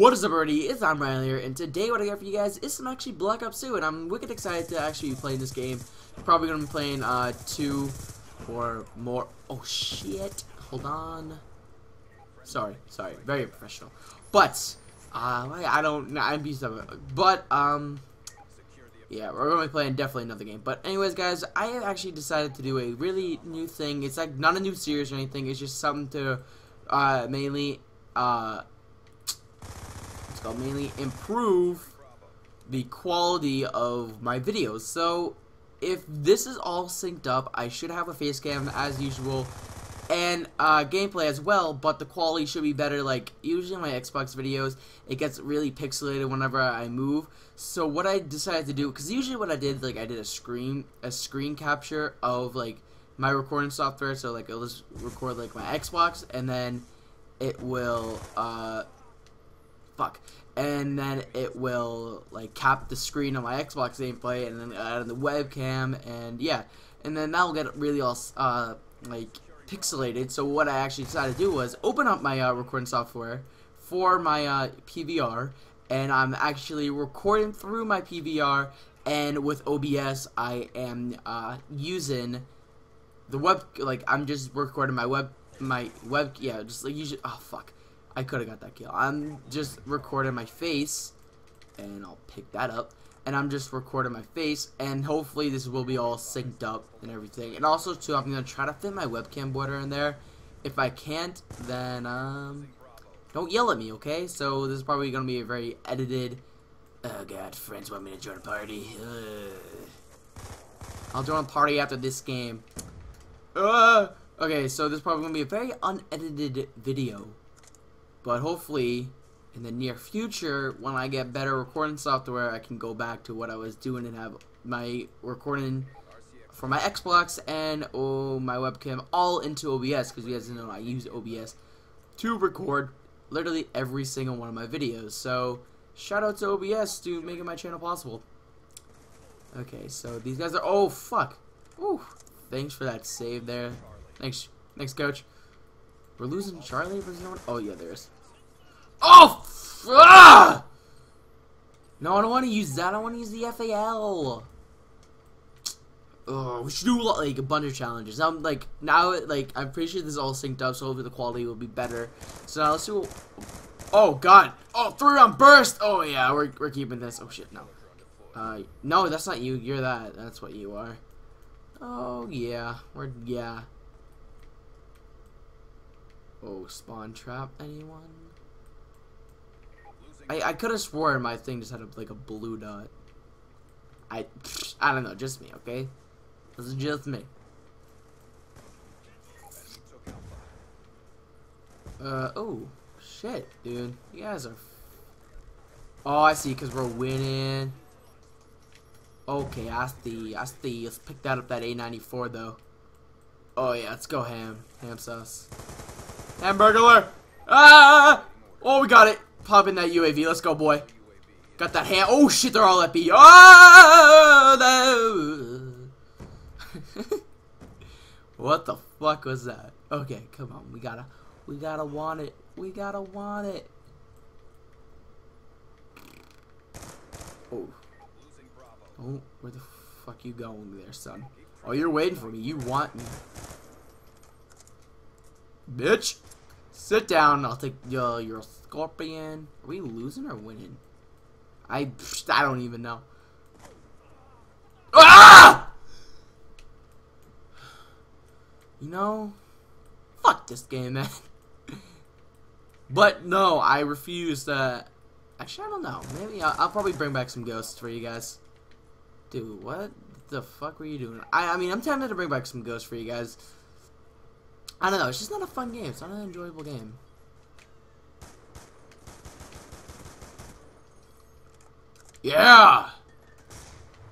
What is up, everybody? It's I'm Reilly here, and today what I got for you guys is some actually Black Ops 2, and I'm wicked excited to actually be playing this game. Probably gonna be playing uh two or more. Oh shit! Hold on. Sorry, sorry, very professional. But uh, I don't. I'm piece of it. But um, yeah, we're gonna be playing definitely another game. But anyways, guys, I have actually decided to do a really new thing. It's like not a new series or anything. It's just something to uh mainly uh called mainly improve the quality of my videos. So if this is all synced up, I should have a face cam as usual and uh, gameplay as well, but the quality should be better. Like usually my Xbox videos, it gets really pixelated whenever I move. So what I decided to do, because usually what I did, like I did a screen, a screen capture of like my recording software. So like it'll just record like my Xbox, and then it will uh, fuck. And then it will like cap the screen on my Xbox gameplay, and then add in the webcam, and yeah, and then that will get really all uh like pixelated. So what I actually decided to do was open up my uh, recording software for my uh, PVR, and I'm actually recording through my PVR. And with OBS, I am uh, using the web. Like I'm just recording my web, my web. Yeah, just like usually. Oh fuck. I could have got that kill. I'm just recording my face, and I'll pick that up. And I'm just recording my face, and hopefully this will be all synced up and everything. And also, too, I'm going to try to fit my webcam border in there. If I can't, then, um, don't yell at me, okay? So this is probably going to be a very edited, oh god, friends want me to join a party. Ugh. I'll join a party after this game. Uh, okay, so this is probably going to be a very unedited video. But hopefully, in the near future, when I get better recording software, I can go back to what I was doing and have my recording for my Xbox and oh, my webcam all into OBS because you guys know I use OBS to record literally every single one of my videos. So, shout out to OBS to making my channel possible. Okay, so these guys are. Oh, fuck. Ooh, thanks for that save there. Thanks, thanks, coach. We're losing Charlie versus no one? Oh, yeah, there is. Oh! Ah! No, I don't want to use that. I want to use the FAL. Oh, we should do like a bunch of challenges. I'm like now, like I'm pretty sure this is all synced up, so hopefully the quality will be better. So now let's do. Oh God! Oh, three round burst! Oh yeah, we're we're keeping this. Oh shit, no. Uh, no, that's not you. You're that. That's what you are. Oh yeah, we're yeah. Oh, spawn trap anyone? I, I could have sworn my thing just had a, like a blue dot. I I don't know, just me, okay? This is just me. Uh oh, shit, dude, you guys are. Oh, I see, cause we're winning. Okay, I see, I see. Let's pick that up, that AN-94 though. Oh yeah, let's go ham, ham sauce. Hamburglar! Ah! Oh, we got it. Pop in that UAV. Let's go, boy. Got that hand. Oh, shit. They're all at B. Oh, no. what the fuck was that? Okay, come on. We gotta, we gotta want it. We gotta want it. Oh. Oh, where the fuck you going there, son? Oh, you're waiting for me. You want me. Bitch. Sit down. I'll take uh, your scorpion. Are we losing or winning? I I don't even know. Ah! You know, fuck this game, man. but no, I refuse to. Actually, I don't know. Maybe I'll, I'll, probably bring back some ghosts for you guys. Dude, what the fuck were you doing? I I mean, I'm tempted to bring back some ghosts for you guys. I don't know, it's just not a fun game. It's not an enjoyable game. Yeah!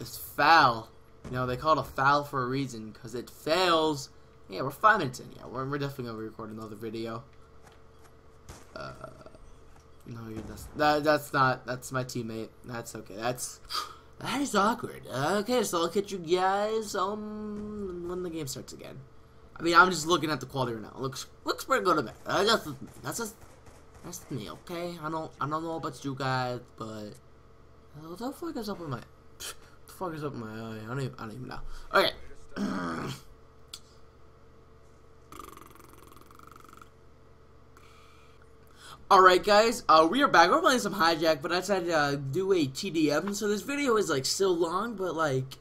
It's foul. You know, they call it a foul for a reason, because it fails. Yeah, we're five minutes in. Yeah, we're, we're definitely going to record another video. Uh, no, you're that's, that, that's not, that's my teammate. That's okay. That's, that is awkward. Okay, so I'll catch you guys um, when the game starts again. I mean, I'm just looking at the quality right now. Looks looks pretty good it. Uh, that's that's just That's me, okay? I don't I don't know about you guys, but what the fuck is up with my the fuck is up with my eye? I don't even I don't even know. Okay. Alright guys, uh, we are back. We're playing some Hijack, but I decided to uh, do a TDM, so this video is like still long, but like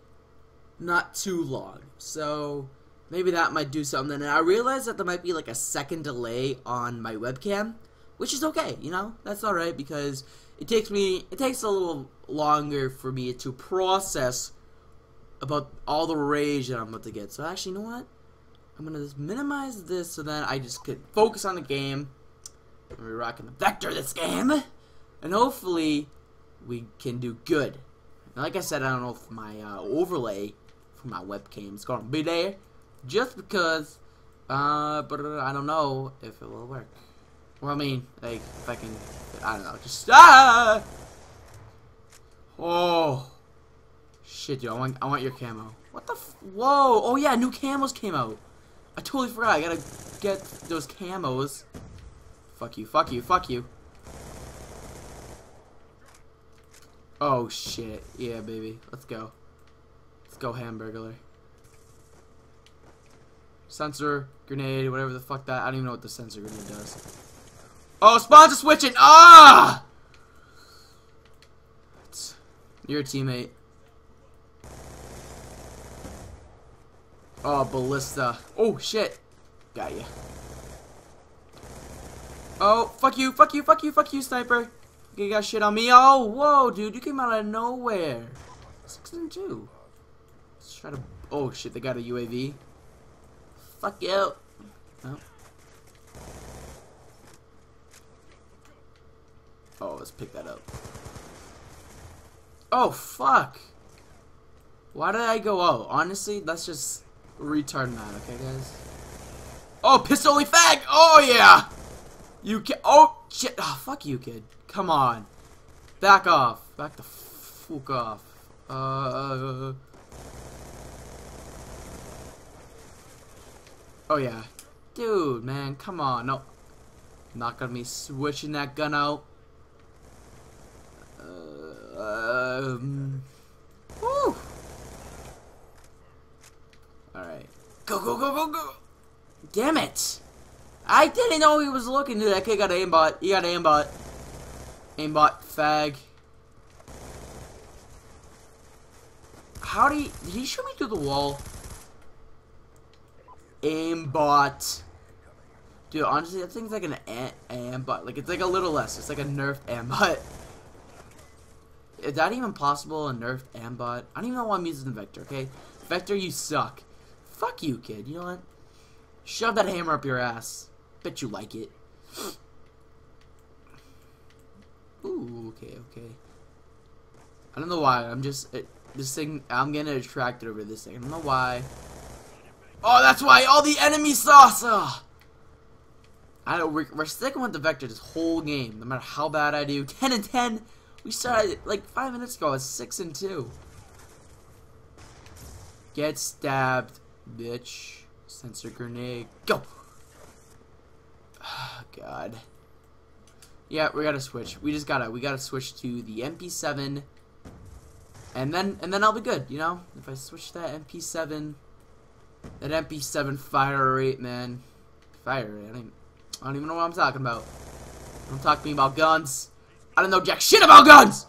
not too long. So maybe that might do something. And I realized that there might be like a second delay on my webcam, which is okay, you know? That's alright because it takes me, it takes a little longer for me to process about all the rage that I'm about to get. So actually, you know what? I'm gonna just minimize this so then I just could focus on the game. We're rocking the vector this game. And hopefully we can do good. Like I said, I don't know if my uh, overlay for my webcam is to be there. Just because, uh, but I don't know if it will work. Well, I mean, like, if I can, I don't know, just, ah! Oh. Shit, yo, I want, I want your camo. What the Whoa! Oh yeah, new camos came out. I totally forgot, I gotta get those camos. Fuck you, fuck you, fuck you. Oh shit. Yeah, baby. Let's go. Let's go hamburger. Sensor, grenade, whatever the fuck that. I don't even know what the sensor grenade does. Oh, spawns are switching! Ah! You're a teammate. Oh, ballista. Oh, shit. Got you. Oh, fuck you, fuck you, fuck you, fuck you, sniper. You got shit on me. Oh, whoa, dude, you came out of nowhere. Six and two. Let's try to. Oh shit, they got a UAV. Fuck you. Oh. Oh, let's pick that up. Oh fuck. Why did I go out? Honestly, that's just retard mad. Okay, guys. Oh, pistol only fag. Oh yeah. You can. Oh shit. Oh, fuck you, kid. Come on. Back off. Back the fuck off. Uh. Oh yeah. Dude, man, come on. No. Not gonna be switching that gun out. Uh, um. Woo! Alright. Go, go, go, go, go! Damn it! I didn't know he was looking. Dude, that kid got aimbot. He got aimbot. Aimbot fag. How did he... Did he shoot me through the wall? Aimbot. Dude, honestly, that thing's like an aimbot. Like, it's like a little less. It's like a nerfed aimbot. Is that even possible, a nerfed aimbot? I don't even know why I'm using the Vector, okay? Vector, you suck. Fuck you, kid. You know what? Shove that hammer up your ass. Bet you like it. Ooh, okay, okay. I don't know why. I'm just it, this thing. I'm getting attracted over this thing. I don't know why. Oh, that's why all the enemy sauce. I don't. We're, we're sticking with the vector this whole game, no matter how bad I do. Ten and ten. We started like five minutes ago. It's six and two. Get stabbed, bitch. Sensor grenade. Go. Oh, God. Yeah, we gotta switch. We just gotta we gotta switch to the MP7, and then and then I'll be good. You know, if I switch that MP7, that MP7 fire rate, man, fire rate. I don't, even, I don't even know what I'm talking about. Don't talk to me about guns. I don't know jack shit about guns.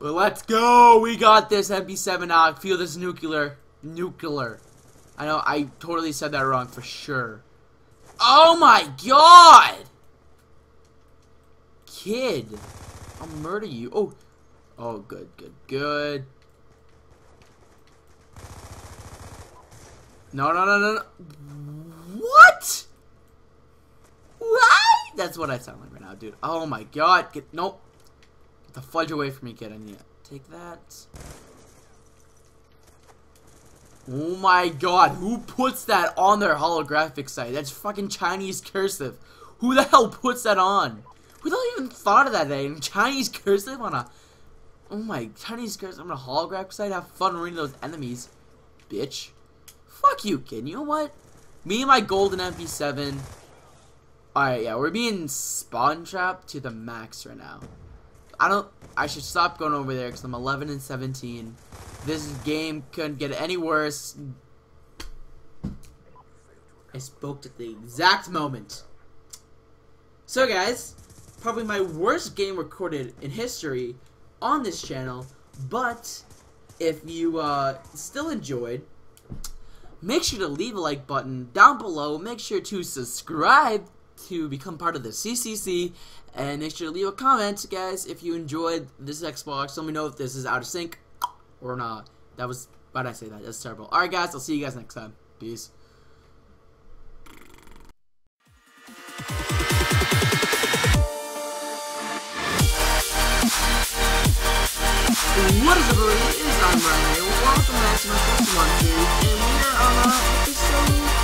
Well, let's go. We got this MP7 now. I feel this nuclear. Nuclear. I know I totally said that wrong for sure. Oh my god! Kid. I'll murder you. Oh. Oh, good, good, good. No, no, no, no, no. What? What? That's what I sound like right now, dude. Oh my god. Get, nope. Get the fudge away from me, kid. I need to take that. Oh my god, who puts that on their holographic sight? That's fucking Chinese cursive. Who the hell puts that on? Who the hell even thought of that? In Chinese cursive on a... Oh my, Chinese cursive on a holographic sight? Have fun reading those enemies, bitch. Fuck you, kid. You know what? Me and my golden MP7. Alright, yeah, we're being spawn trapped to the max right now. I don't, I should stop going over there because I'm 11 and 17. This game couldn't get any worse. I spoke at the exact moment. So guys, probably my worst game recorded in history on this channel, but if you uh, still enjoyed, make sure to leave a like button down below. Make sure to subscribe to become part of the CCC, and make sure to leave a comment, guys, if you enjoyed this Xbox. Let me know if this is out of sync or not. That was, why did I say that? That's terrible. Alright, guys, I'll see you guys next time. Peace. What is up, everybody? It is I'm Reilly. Welcome back to my Pokemon series,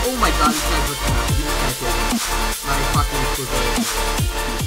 Oh my god, this like looking at My fucking